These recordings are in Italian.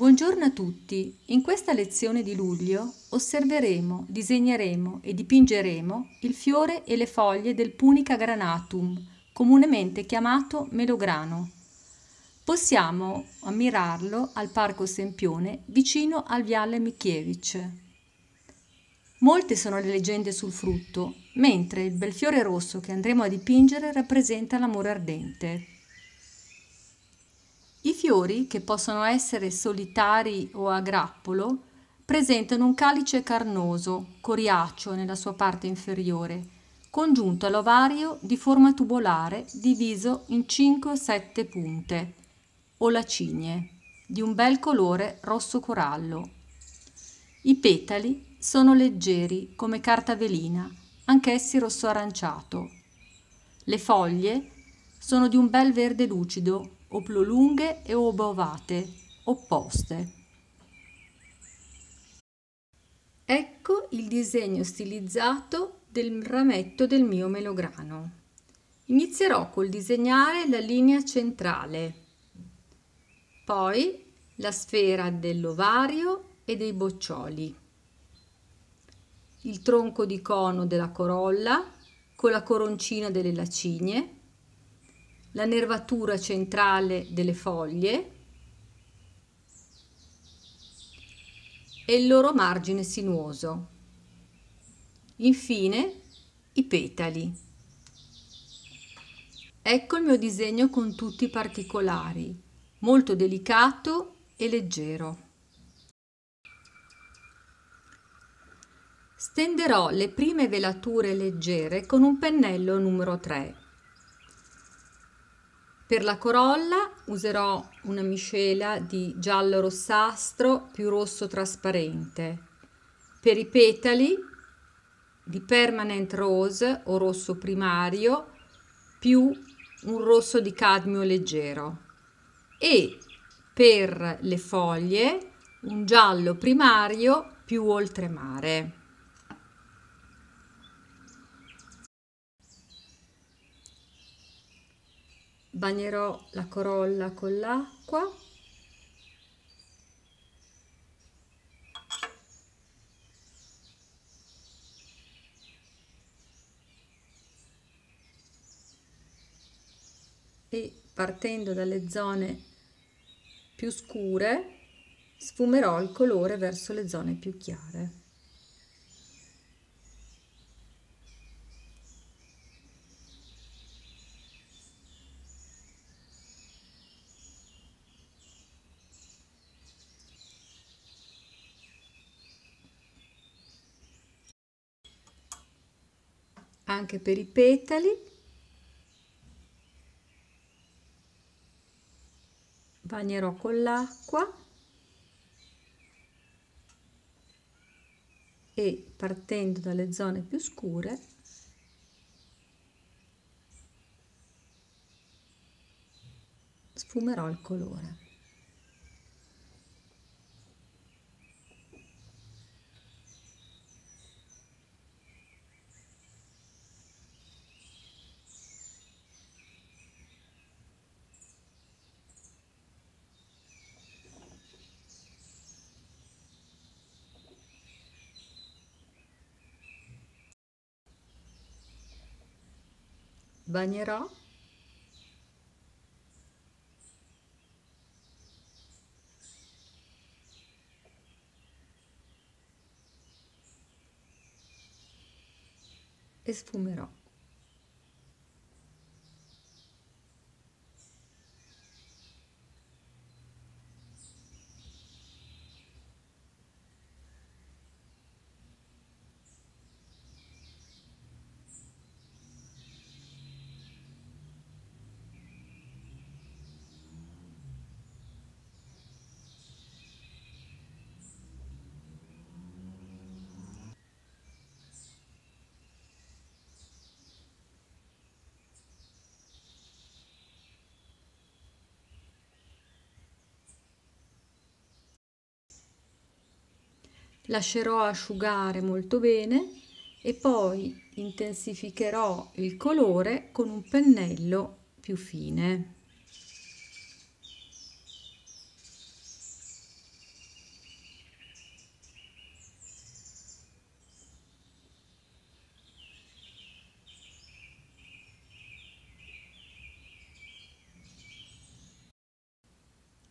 Buongiorno a tutti. In questa lezione di luglio osserveremo, disegneremo e dipingeremo il fiore e le foglie del Punica granatum, comunemente chiamato melograno. Possiamo ammirarlo al Parco Sempione vicino al Viale Mickiewicz. Molte sono le leggende sul frutto, mentre il bel fiore rosso che andremo a dipingere rappresenta l'amore ardente. I fiori, che possono essere solitari o a grappolo, presentano un calice carnoso, coriaceo nella sua parte inferiore, congiunto all'ovario di forma tubolare diviso in 5 o 7 punte, o lacinie, di un bel colore rosso corallo. I petali sono leggeri come carta velina, anch'essi rosso aranciato. Le foglie sono di un bel verde lucido, oblolunghe e obovate, opposte. Ecco il disegno stilizzato del rametto del mio melograno. Inizierò col disegnare la linea centrale, poi la sfera dell'ovario e dei boccioli, il tronco di cono della corolla con la coroncina delle lacinie, la nervatura centrale delle foglie e il loro margine sinuoso. Infine i petali. Ecco il mio disegno con tutti i particolari, molto delicato e leggero. Stenderò le prime velature leggere con un pennello numero 3 per la corolla userò una miscela di giallo rossastro più rosso trasparente. Per i petali di permanent rose o rosso primario più un rosso di cadmio leggero e per le foglie un giallo primario più oltremare. Bagnerò la corolla con l'acqua e partendo dalle zone più scure sfumerò il colore verso le zone più chiare. Anche per i petali. Bagnerò con l'acqua. E partendo dalle zone più scure sfumerò il colore bagnerò. E sfumerò lascerò asciugare molto bene e poi intensificherò il colore con un pennello più fine.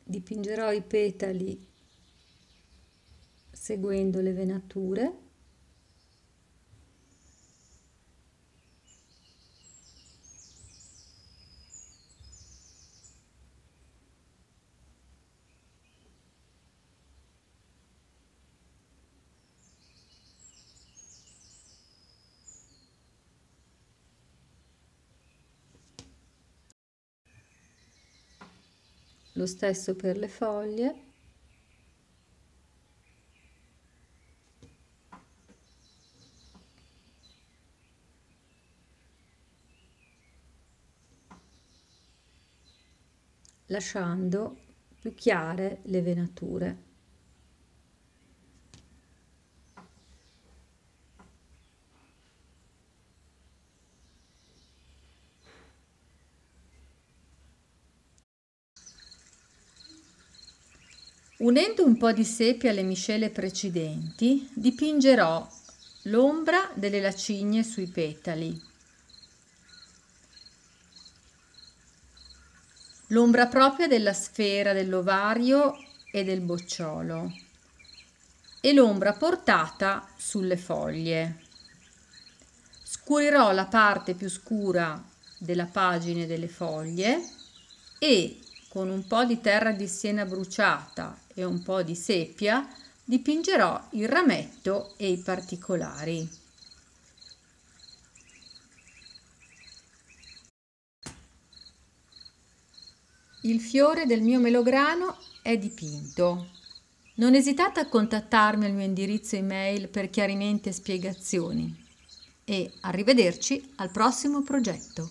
Dipingerò i petali seguendo le venature. Lo stesso per le foglie lasciando più chiare le venature. Unendo un po' di sepe alle miscele precedenti, dipingerò l'ombra delle lacigne sui petali. L'ombra propria della sfera dell'ovario e del bocciolo e l'ombra portata sulle foglie. Scurirò la parte più scura della pagina delle foglie e con un po' di terra di siena bruciata e un po' di seppia dipingerò il rametto e i particolari. Il fiore del mio melograno è dipinto. Non esitate a contattarmi al mio indirizzo email per chiarimenti e spiegazioni. E arrivederci al prossimo progetto.